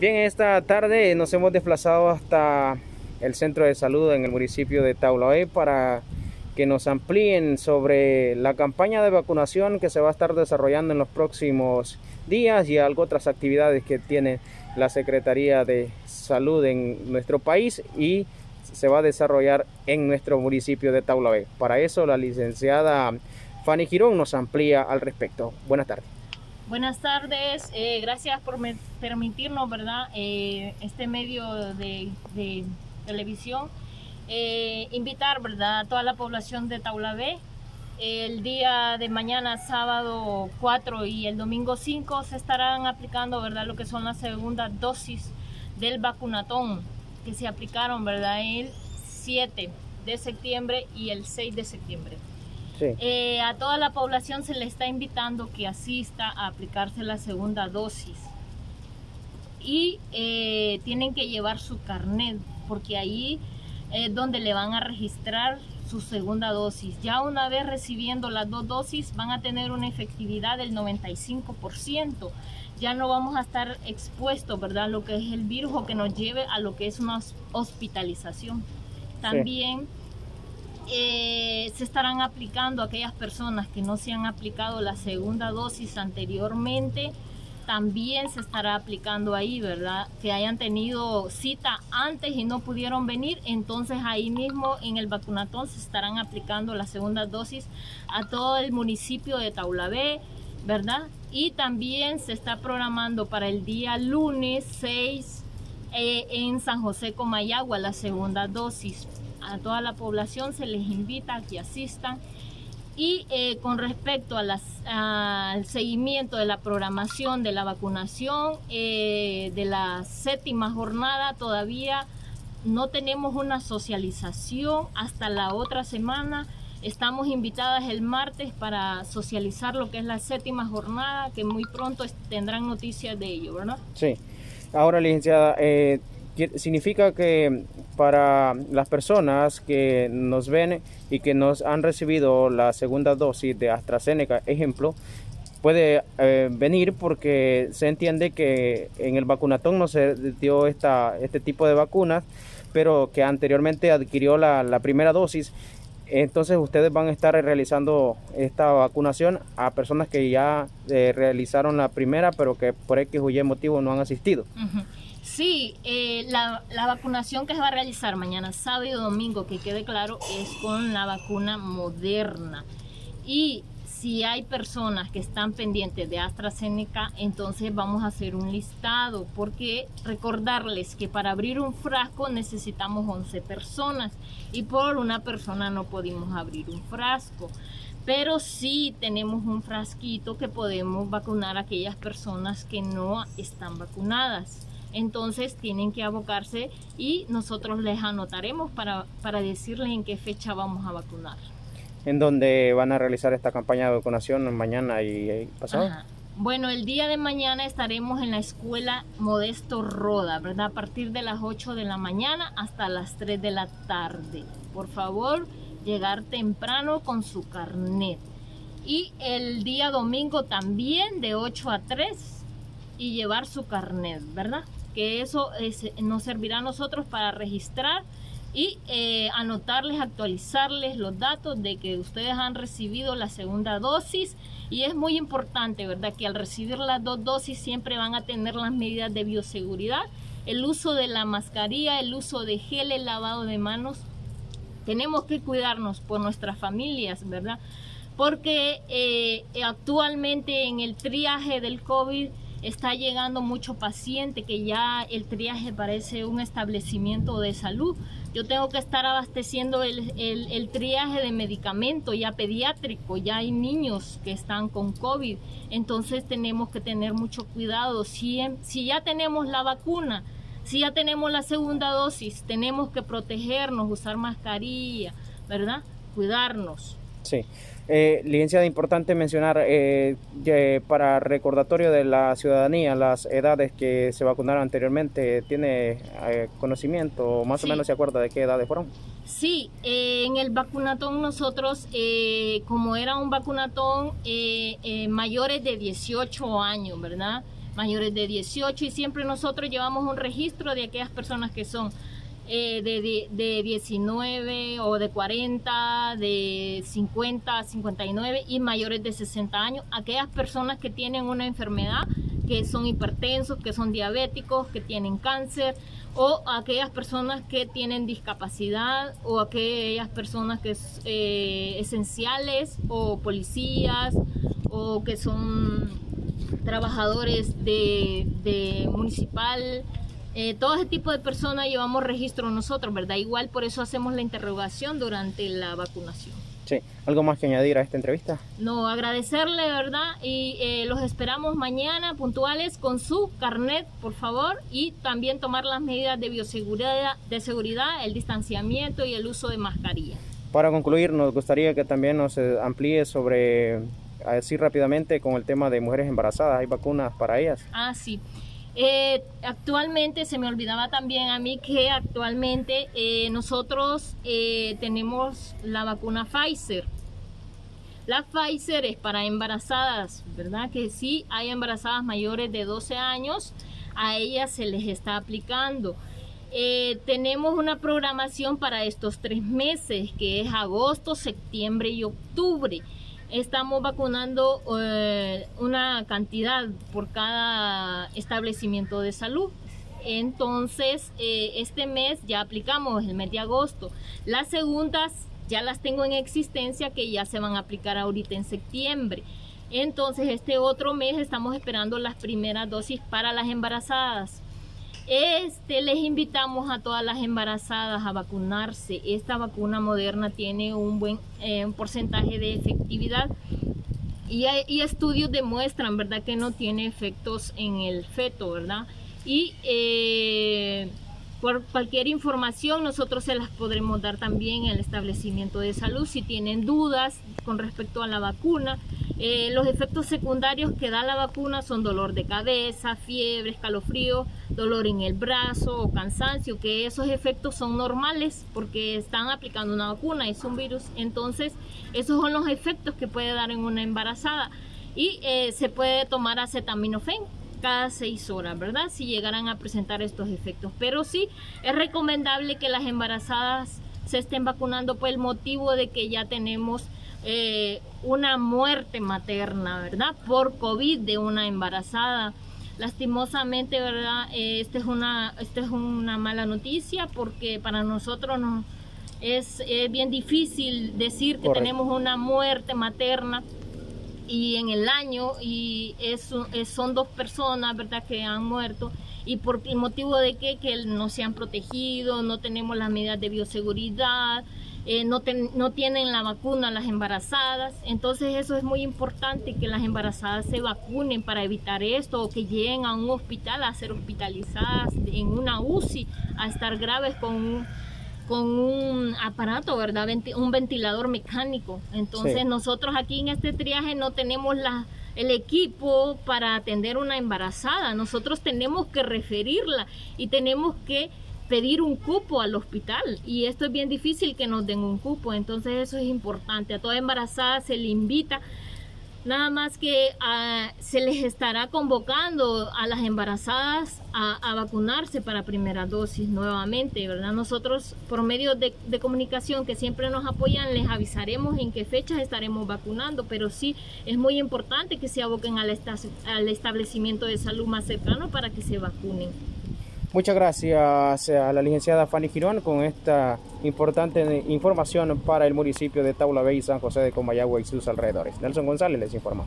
Bien, esta tarde nos hemos desplazado hasta el centro de salud en el municipio de Taulaé para que nos amplíen sobre la campaña de vacunación que se va a estar desarrollando en los próximos días y algo otras actividades que tiene la Secretaría de Salud en nuestro país y se va a desarrollar en nuestro municipio de Taulaé. Para eso la licenciada Fanny Girón nos amplía al respecto. Buenas tardes. Buenas tardes, eh, gracias por permitirnos, ¿verdad? Eh, este medio de, televisión. Eh, invitar, ¿verdad? A toda la población de Taulabé. El día de mañana, sábado 4 y el domingo 5, se estarán aplicando, ¿verdad? Lo que son las segundas dosis del vacunatón que se aplicaron, ¿verdad? El 7 de septiembre y el 6 de septiembre. Eh, a toda la población se le está invitando que asista a aplicarse la segunda dosis. Y eh, tienen que llevar su carnet, porque ahí es donde le van a registrar su segunda dosis. Ya una vez recibiendo las dos dosis van a tener una efectividad del 95%. Ya no vamos a estar expuestos, ¿verdad? A lo que es el virus o que nos lleve a lo que es una hospitalización. También eh, se estarán aplicando aquellas personas que no se han aplicado la segunda dosis anteriormente. También se estará aplicando ahí, ¿verdad? Que hayan tenido cita antes y no pudieron venir, entonces ahí mismo en el vacunatón se estarán aplicando la segunda dosis a todo el municipio de Taulabé, ¿verdad? Y también se está programando para el día lunes 6 eh, en San José Comayagua la segunda dosis a toda la población se les invita a que asistan. Y eh, con respecto al seguimiento de la programación de la vacunación eh, de la séptima jornada, todavía no tenemos una socialización hasta la otra semana. Estamos invitadas el martes para socializar lo que es la séptima jornada, que muy pronto tendrán noticias de ello, ¿verdad? Sí. Ahora, licenciada, eh, significa que para las personas que nos ven y que nos han recibido la segunda dosis de AstraZeneca, ejemplo, puede eh, venir porque se entiende que en el vacunatón no se dio esta, este tipo de vacunas, pero que anteriormente adquirió la, la primera dosis. Entonces ustedes van a estar realizando esta vacunación a personas que ya eh, realizaron la primera, pero que por X o Y motivo no han asistido. Sí, eh, la, vacunación que se va a realizar mañana, sábado y domingo, que quede claro, es con la vacuna moderna. Y si hay personas que están pendientes de AstraZeneca, entonces vamos a hacer un listado, porque recordarles que para abrir un frasco necesitamos 11 personas y por una persona no podemos abrir un frasco. Pero sí tenemos un frasquito que podemos vacunar a aquellas personas que no están vacunadas entonces tienen que abocarse y nosotros les anotaremos para, para decirles en qué fecha vamos a vacunar. ¿En dónde van a realizar esta campaña de vacunación mañana y, pasado? Bueno, el día de mañana estaremos en la escuela Modesto Roda, ¿verdad? A partir de las 8 de la mañana hasta las 3 de la tarde. Por favor, llegar temprano con su carnet. Y el día domingo también de 8 a 3 y llevar su carnet, ¿verdad? que eso nos servirá a nosotros para registrar y eh, anotarles, actualizarles los datos de que ustedes han recibido la segunda dosis y es muy importante, ¿verdad? Que al recibir las dos dosis siempre van a tener las medidas de bioseguridad, el uso de la mascarilla, el uso de gel, el lavado de manos. Tenemos que cuidarnos por nuestras familias, ¿verdad? Porque eh, actualmente en el triaje del COVID está llegando mucho paciente que ya el triaje parece un establecimiento de salud. Yo tengo que estar abasteciendo el, el, triaje de medicamento ya pediátrico, ya hay niños que están con COVID, entonces tenemos que tener mucho cuidado. Si, si ya tenemos la vacuna, si ya tenemos la segunda dosis, tenemos que protegernos, usar mascarilla, ¿verdad? Cuidarnos. Sí. Eh, licenciada, importante mencionar eh, para recordatorio de la ciudadanía las edades que se vacunaron anteriormente. ¿Tiene eh, conocimiento o más o menos se acuerda de qué edades fueron? Sí, eh, en el vacunatón nosotros, como era un vacunatón mayores de 18 años, ¿verdad? mayores de 18 y siempre nosotros llevamos un registro de aquellas personas que son eh, de, de, 19 o de 40, de 50, 59 y mayores de 60 años, aquellas personas que tienen una enfermedad, que son hipertensos, que son diabéticos, que tienen cáncer, o aquellas personas que tienen discapacidad, o aquellas personas que son eh, esenciales, o policías, o que son trabajadores de, de municipal, eh, todo ese tipo de personas llevamos registro nosotros, ¿verdad? Igual por eso hacemos la interrogación durante la vacunación. Sí, ¿algo más que añadir a esta entrevista? No, agradecerle, ¿verdad? Y eh, los esperamos mañana puntuales con su carnet, por favor, y también tomar las medidas de bioseguridad, de seguridad, el distanciamiento y el uso de mascarilla. Para concluir, nos gustaría que también nos eh, amplíe sobre, así rápidamente, con el tema de mujeres embarazadas. ¿Hay vacunas para ellas? Ah, sí. Eh, actualmente se me olvidaba también a mí que actualmente eh, nosotros eh, tenemos la vacuna Pfizer. La Pfizer es para embarazadas, ¿verdad? Que sí hay embarazadas mayores de 12 años, a ellas se les está aplicando. tenemos una programación para estos tres meses, que es agosto, septiembre y octubre estamos vacunando eh, una cantidad por cada establecimiento de salud. Entonces, eh, este mes ya aplicamos el mes de agosto. Las segundas ya las tengo en existencia que ya se van a aplicar ahorita en septiembre. Entonces, este otro mes estamos esperando las primeras dosis para las embarazadas. Este, les invitamos a todas las embarazadas a vacunarse. Esta vacuna moderna tiene un buen eh, porcentaje de efectividad y, estudios demuestran, ¿verdad?, que no tiene efectos en el feto, ¿verdad? Y eh, por cualquier información nosotros se las podremos dar también en el establecimiento de salud. Si tienen dudas con respecto a la vacuna, eh, los efectos secundarios que da la vacuna son dolor de cabeza, fiebre, escalofrío, dolor en el brazo o cansancio, que esos efectos son normales porque están aplicando una vacuna, es un virus. Entonces, esos son los efectos que puede dar en una embarazada. Y eh, se puede tomar acetaminofén cada seis horas, ¿verdad? Si llegaran a presentar estos efectos. Pero sí, es recomendable que las embarazadas se estén vacunando por el motivo de que ya tenemos eh, una muerte materna, ¿verdad? Por COVID de una embarazada. Lastimosamente, ¿verdad? Eh, esta, es una, esta es una mala noticia porque para nosotros no, es, bien difícil decir que tenemos una muerte materna y en el año y es, son dos personas, ¿verdad? Que han muerto y por el motivo de que, que no se han protegido, no tenemos las medidas de bioseguridad, eh, no, no tienen la vacuna las embarazadas. Entonces eso es muy importante que las embarazadas se vacunen para evitar esto o que lleguen a un hospital a ser hospitalizadas en una UCI, a estar graves con un, con un aparato, ¿verdad? un ventilador mecánico. Entonces nosotros aquí en este triaje no tenemos la, el equipo para atender una embarazada. Nosotros tenemos que referirla y tenemos que pedir un cupo al hospital y esto es bien difícil que nos den un cupo, entonces eso es importante. A toda embarazada se le invita, nada más que ah, se les estará convocando a las embarazadas a, vacunarse para primera dosis nuevamente, ¿verdad? Nosotros por medio de, comunicación que siempre nos apoyan les avisaremos en qué fechas estaremos vacunando, pero sí es muy importante que se aboquen al, al establecimiento de salud más cercano para que se vacunen. Muchas gracias a la licenciada Fanny Girón con esta importante información para el municipio de Taula Bay y San José de Comayagua y sus alrededores. Nelson González les informa.